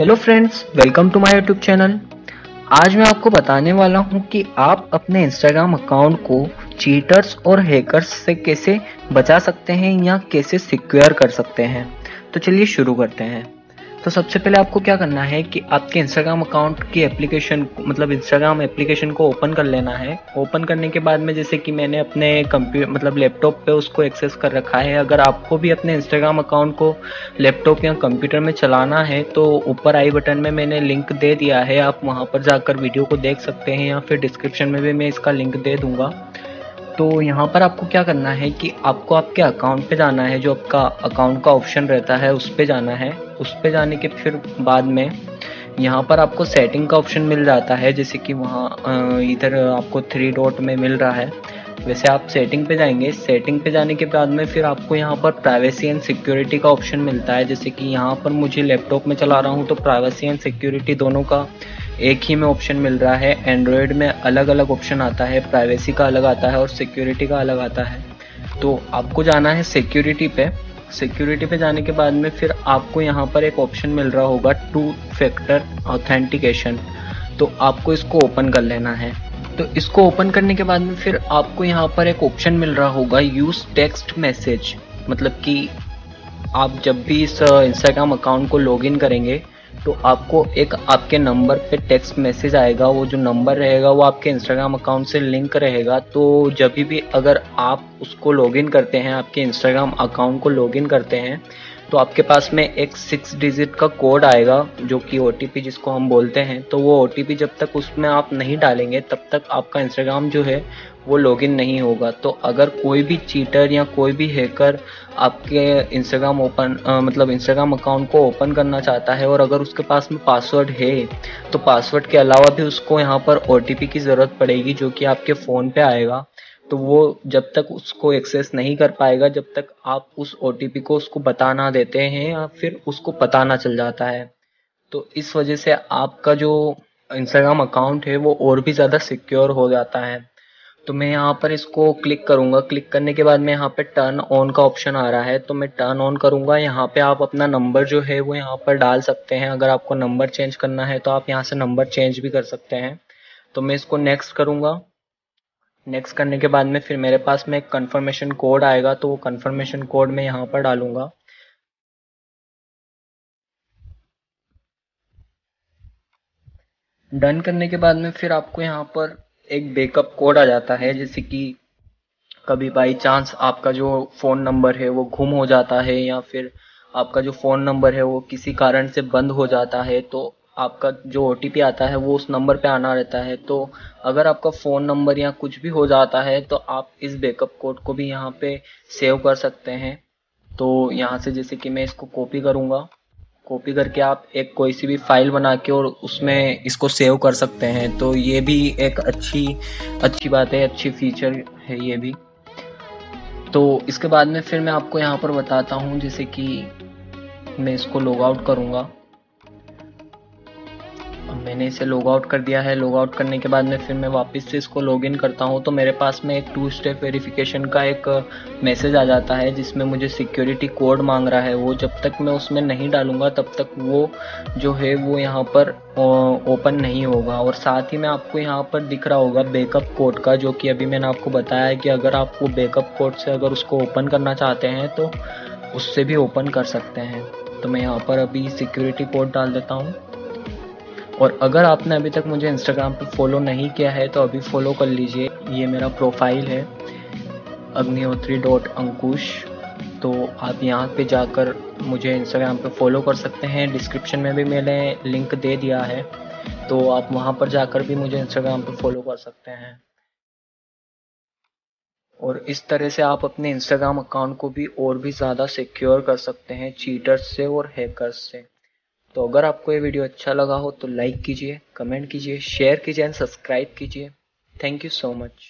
Hello friends welcome to my YouTube channel आज मैं आपको बताने वाला हूँ कि आप अपने इंस्टाग्राम अकाउंट को चीटर्स और हैकर्स से कैसे बचा सकते हैं या कैसे सिक्योर कर सकते हैं। तो चलिए शुरू करते हैं। तो सबसे पहले आपको क्या करना है कि आपके इंस्टाग्राम अकाउंट की एप्लीकेशन मतलब इंस्टाग्राम एप्लीकेशन को ओपन कर लेना है। ओपन करने के बाद में जैसे कि मैंने अपने कंप्यूटर मतलब लैपटॉप पे उसको एक्सेस कर रखा है। अगर आपको भी अपने इंस्टाग्राम अकाउंट को लैपटॉप या कंप्यूटर में चलाना है तो ऊपर आई बटन में मैंने लिंक दे दिया है। आप वहाँ पर जाकर वीडियो को देख सकते हैं या फिर डिस्क्रिप्शन में भी मैं इसका लिंक दे दूँगा। तो यहाँ पर आपको क्या करना है कि आपको आपके अकाउंट पे जाना है, जो आपका अकाउंट का ऑप्शन रहता है, उस पर जाना है। उस पर जाने के फिर बाद में यहाँ पर आपको सेटिंग का ऑप्शन मिल जाता है, जैसे कि वहाँ इधर आपको थ्री डॉट में मिल रहा है। वैसे आप सेटिंग पे जाएँगे। सेटिंग पे जाने के बाद में फिर आपको यहाँ पर प्राइवेसी एंड सिक्योरिटी का ऑप्शन मिलता है। जैसे कि यहाँ पर मुझे लैपटॉप में चला रहा हूँ तो प्राइवेसी एंड सिक्योरिटी दोनों का एक ही में ऑप्शन मिल रहा है। एंड्रॉयड में अलग अलग ऑप्शन आता है प्राइवेसी का अलग आता है और सिक्योरिटी का अलग आता है। तो आपको जाना है सिक्योरिटी पे। सिक्योरिटी पे जाने के बाद में फिर आपको यहाँ पर एक ऑप्शन मिल रहा होगा टू फैक्टर ऑथेंटिकेशन तो आपको इसको ओपन कर लेना है। तो इसको ओपन करने के बाद में फिर आपको यहाँ पर एक ऑप्शन मिल रहा होगा यूज़ टेक्स्ट मैसेज मतलब कि आप जब भी इस इंस्टाग्राम अकाउंट को लॉगिन करेंगे तो आपको एक आपके नंबर पे टेक्स्ट मैसेज आएगा, वो जो नंबर रहेगा, वो आपके इंस्टाग्राम अकाउंट से लिंक रहेगा। तो जब भी अगर आप उसको लॉगिन करते हैं, आपके इंस्टाग्राम अकाउंट को लॉगिन करते हैं तो आपके पास में एक सिक्स डिजिट का कोड आएगा, जो कि ओटीपी जिसको हम बोलते हैं। तो वो ओटीपी जब तक उसमें आप नहीं डालेंगे, तब तक आपका इंस्टाग्राम जो है, वो लॉगिन नहीं होगा। तो अगर कोई भी चीटर या कोई भी हैकर आपके इंस्टाग्राम ओपन मतलब इंस्टाग्राम अकाउंट को ओपन करना चाहता है और अगर उसके पास में पासवर्ड है तो पासवर्ड के अलावा भी उसको यहाँ पर ओटीपी की ज़रूरत पड़ेगी, जो कि आपके फ़ोन पे आएगा। तो वो जब तक उसको एक्सेस नहीं कर पाएगा, जब तक आप उस ओटीपी को उसको बताना देते हैं या फिर उसको पता ना चल जाता है। तो इस वजह से आपका जो इंस्टाग्राम अकाउंट है वो और भी ज़्यादा सिक्योर हो जाता है। तो मैं यहाँ पर इसको क्लिक करूँगा। क्लिक करने के बाद में यहाँ पे टर्न ऑन का ऑप्शन आ रहा है। तो मैं टर्न ऑन करूँगा। यहाँ पे आप अपना नंबर जो है वो यहाँ पर डाल सकते हैं। अगर आपको नंबर चेंज करना है तो आप यहाँ से नंबर चेंज भी कर सकते हैं। तो मैं इसको नेक्स्ट करूँगा। नेक्स्ट करने के बाद में फिर मेरे पास में एक कन्फर्मेशन कोड आएगा तो वो कन्फर्मेशन कोड मैं यहाँ पर डालूँगा। डन करने के बाद में फिर आपको यहाँ पर एक बैकअप कोड आ जाता है, जैसे कि कभी बाई चांस आपका जो फ़ोन नंबर है वो गुम हो जाता है, या फिर आपका जो फ़ोन नंबर है वो किसी कारण से बंद हो जाता है तो आपका जो ओटीपी आता है, वो उस नंबर पे आना रहता है। तो अगर आपका फ़ोन नंबर या कुछ भी हो जाता है तो आप इस बैकअप कोड को भी यहाँ पे सेव कर सकते हैं। तो यहाँ से जैसे कि मैं इसको कॉपी करूँगा। कॉपी करके आप एक कोई सी भी फ़ाइल बना के और उसमें इसको सेव कर सकते हैं। तो ये भी एक अच्छी अच्छी बात है, अच्छी फीचर है ये भी। तो इसके बाद में फिर मैं आपको यहाँ पर बताता हूँ, जैसे कि मैं इसको लॉग आउट करूँगा। मैंने इसे लॉग आउट कर दिया है। लॉग आउट करने के बाद में फिर मैं वापस से इसको लॉग इन करता हूँ। तो मेरे पास में एक टू स्टेप वेरिफिकेशन का एक मैसेज आ जाता है, जिसमें मुझे सिक्योरिटी कोड मांग रहा है। वो जब तक मैं उसमें नहीं डालूँगा, तब तक वो जो है, वो यहाँ पर ओपन नहीं होगा। और साथ ही में आपको यहाँ पर दिख रहा होगा बैकअप कोड का, जो कि अभी मैंने आपको बताया है कि अगर आप वो बैकअप कोड से अगर उसको ओपन करना चाहते हैं तो उससे भी ओपन कर सकते हैं। तो मैं यहाँ पर अभी सिक्योरिटी कोड डाल देता हूँ। और अगर आपने अभी तक मुझे इंस्टाग्राम पे फॉलो नहीं किया है तो अभी फॉलो कर लीजिए। ये मेरा प्रोफ़ाइल है, अग्निहोत्री डॉट अंकुश। तो आप यहाँ पे जाकर मुझे इंस्टाग्राम पे फॉलो कर सकते हैं। डिस्क्रिप्शन में भी मैंने लिंक दे दिया है। तो आप वहाँ पर जाकर भी मुझे इंस्टाग्राम पे फॉलो कर सकते हैं। और इस तरह से आप अपने इंस्टाग्राम अकाउंट को भी और भी ज़्यादा सिक्योर कर सकते हैं चीटर्स से और हैकर्स से। तो अगर आपको ये वीडियो अच्छा लगा हो तो लाइक कीजिए, कमेंट कीजिए शेयर कीजिए एंड सब्सक्राइब कीजिए। Thank you so much